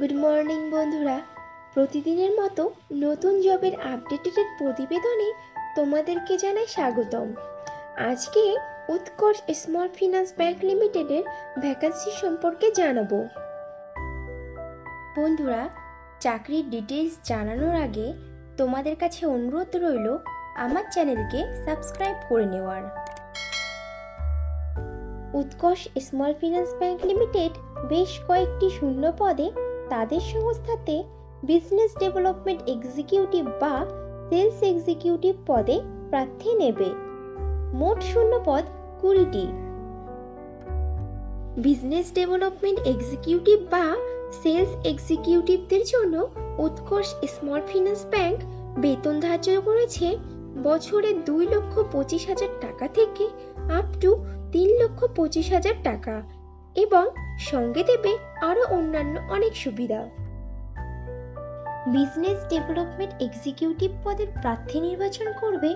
Good morning বন্ধুরা। প্রতিদিনের মতো নতুন জবের আপডেটেড প্রতিবেদনে তোমাদেরকে জানাই স্বাগতম। আজকে উৎকর্ষ স্মল ফিনান্স ব্যাংক লিমিটেডের ভ্যাকান্সি সম্পর্কে জানাব। বন্ধুরা, চাকরির ডিটেলস জানানোর আগে তোমাদের কাছে অনুরোধ রইল আমার চ্যানেলকে সাবস্ক্রাইব করে নেওয়ার। উৎকর্ষ স্মল ফিনান্স ব্যাংক লিমিটেড বেশ কয়েকটি শূন্য পদে তাদের সংস্থাতে বিজনেস ডেভেলপমেন্ট এক্সিকিউটিভ বা সেলস এক্সিকিউটিভ পদে প্রার্থী নেবে। মোট শূন্য পদ কুড়িটি। বিজনেস ডেভেলপমেন্ট এক্সিকিউটিভ বা সেলস এক্সিকিউটিভদের জন্য উৎকর্ষ স্মল ফিনান্স ব্যাংক বেতন ধার্য করেছে বছরে দুই লক্ষ পঁচিশ হাজার টাকা থেকে আপ টু তিন লক্ষ পঁচিশ হাজার টাকা। এবং সঙ্গে দেবে আরও অন্যান্য অনেক সুবিধা। বিজনেস ডেভেলপমেন্ট এক্সিকিউটিভ পদের প্রার্থী নির্বাচন করবে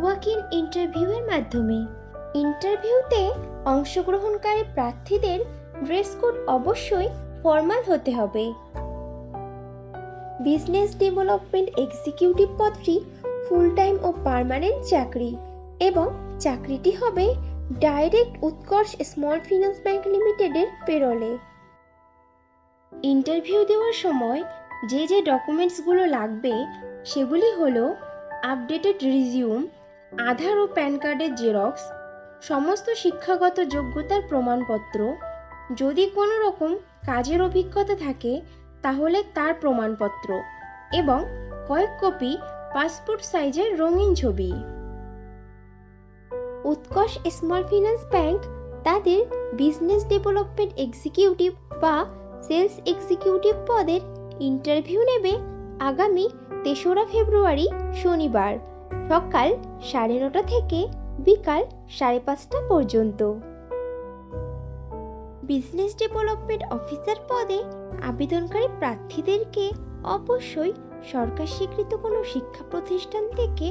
ওয়াক ইন ইন্টারভিউয়ের মাধ্যমে। ইন্টারভিউতে অংশগ্রহণকারী প্রার্থীদের ড্রেস কোড অবশ্যই ফর্মাল হতে হবে। বিজনেস ডেভেলপমেন্ট এক্সিকিউটিভ পদটি ফুল টাইম ও পার্মানেন্ট চাকরি এবং চাকরিটি হবে ডাইরেক্ট উৎকর্ষ স্মল ফিনান্স ব্যাংক লিমিটেডের পেরোলে। ইন্টারভিউ দেওয়ার সময় যে যে ডকুমেন্টসগুলো লাগবে, সেগুলি হলো আপডেটেড রিজিউম, আধার ও প্যান কার্ডের জেরক্স, সমস্ত শিক্ষাগত যোগ্যতার প্রমাণপত্র। যদি কোনো রকম কাজের অভিজ্ঞতা থাকে, তাহলে তার প্রমাণপত্র এবং কয়েক কপি পাসপোর্ট সাইজের রঙিন ছবি। উৎকর্ষ স্মল ফিন্যান্স ব্যাংক তাদের বিজনেস ডেভেলপমেন্ট এক্সিকিউটিভ বা সেলস এক্সিকিউটিভ পদের ইন্টারভিউ নেবে আগামী তেসরা ফেব্রুয়ারি শনিবার সকাল সাড়ে নটা থেকে বিকাল সাড়ে পাঁচটা পর্যন্ত। বিজনেস ডেভেলপমেন্ট অফিসার পদে আবেদনকারী প্রার্থীদেরকে অবশ্যই সরকার স্বীকৃত কোনো শিক্ষা প্রতিষ্ঠান থেকে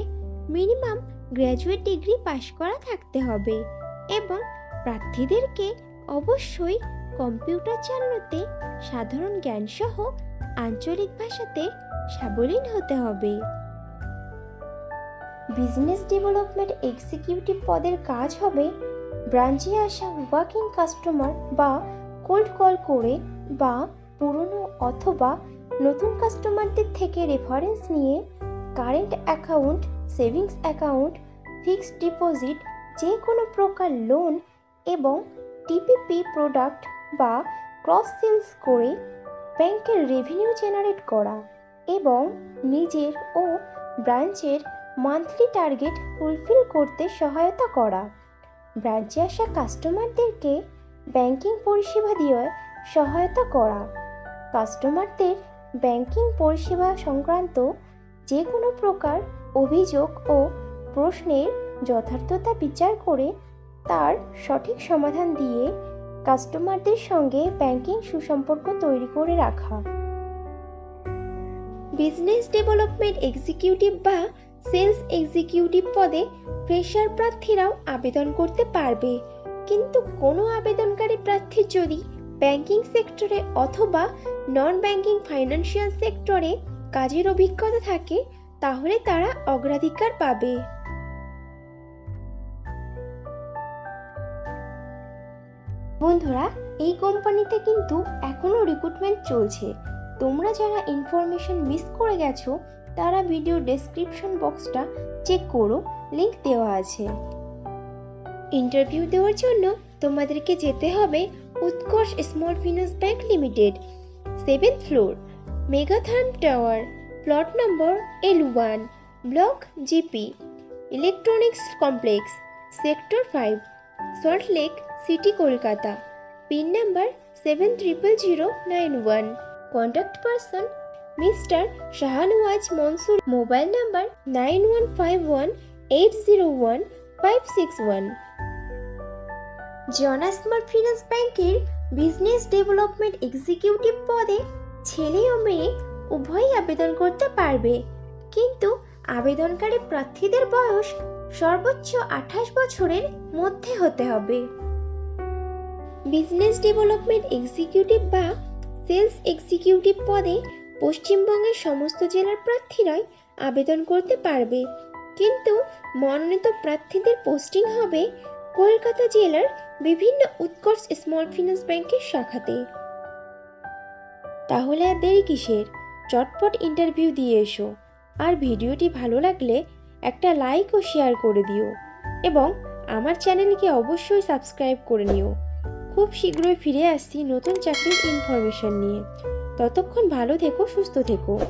মিনিমাম গ্র্যাজুয়েট ডিগ্রি পাশ করা থাকতে হবে এবং প্রার্থীদেরকে অবশ্যই কম্পিউটার চালানোতে সাধারণ জ্ঞান সহ আঞ্চলিক ভাষাতে সাবলীল হতে হবে। বিজনেস ডেভেলপমেন্ট এক্সিকিউটিভ পদের কাজ হবে ব্রাঞ্চে আসা ওয়ার্কিং কাস্টমার বা কোল্ড কল করে বা পুরনো অথবা নতুন কাস্টমারদের থেকে রেফারেন্স নিয়ে current account, savings account, fixed deposit, যে কোনো প্রকার লোন এবং টিপিপি প্রোডাক্ট বা ক্রস সেলস করে ব্যাংকের রেভিনিউ জেনারেট করা এবং নিজের ও ব্রাঞ্চের মান্থলি টার্গেট ফুলফিল করতে সহায়তা করা। ব্রাঞ্চে আসা কাস্টমারদেরকে ব্যাংকিং পরিষেবা দিয়ে সহায়তা করা। কাস্টমারদের ব্যাংকিং পরিষেবা সংক্রান্ত যে কোনো প্রকার অভিযোগ ও প্রশ্নের যথার্থতা বিচার করে তার সঠিক সমাধান দিয়ে কাস্টমারদের সঙ্গে ব্যাংকিং সুসম্পর্ক তৈরি করে রাখা। বিজনেস ডেভেলপমেন্ট এক্সিকিউটিভ বা সেলস এক্সিকিউটিভ পদে ফ্রেশার প্রার্থীরাও আবেদন করতে পারবে। কিন্তু কোনো আবেদনকারী প্রার্থী যদি ব্যাংকিং সেক্টরে অথবা নন ব্যাংকিং ফাইন্যান্সিয়াল সেক্টরে কাজের অভিজ্ঞতা থাকে, তাহলে তারা অগ্রাধিকার পাবে। বন্ধুরা, এই কোম্পানিতে কিন্তু এখনও রিক্রুটমেন্ট চলছে। তোমরা যারা ইনফরমেশন মিস করে গেছো, তারা ভিডিও ডেসক্রিপশন বক্সটা চেক করো লিংক দেওয়া আছে। ইন্টারভিউ দেওয়ার জন্য তোমাদেরকে যেতে হবে Utkarsh small finance bank limited seventh floor Megatherm tower, plot number L one, block GP, electronics complex, sector five, Salt Lake, city Kolkata, pin number seven triple zero nine one. Contact person, mister Shahnawaz Mansoor, mobile number nine one five one eight zero one five six one. Jana small finance ব্যাংকের business development executive পদে ছেলে ও মেয়ে উভয়ই আবেদন করতে পারবে। কিন্তু আবেদনকারী প্রার্থীদের বয়স সর্বোচ্চ আঠাশ বছরের মধ্যে হতে হবে। বিজনেস ডেভেলপমেন্ট এক্সিকিউটিভ বা সেলস এক্সিকিউটিভ পদে পশ্চিমবঙ্গের সমস্ত জেলার প্রার্থীরাই আবেদন করতে পারবে। কিন্তু মনোনীত প্রার্থীদের পোস্টিং হবে কলকাতা জেলার বিভিন্ন উৎকর্ষ স্মল ফিন্যান্স ব্যাংকের শাখাতে। তাহলে আর দেরি কিসের? চটপট ইন্টারভিউ দিয়ে এসো। আর ভিডিওটি ভালো লাগলে একটা লাইক ও শেয়ার করে দিও। এবং আমার চ্যানেলকে অবশ্যই সাবস্ক্রাইব করে নিও। খুব শীঘ্রই ফিরে আসছি নতুন চাকরির ইনফরমেশন নিয়ে। ততক্ষণ ভালো থেকো, সুস্থ থেকো।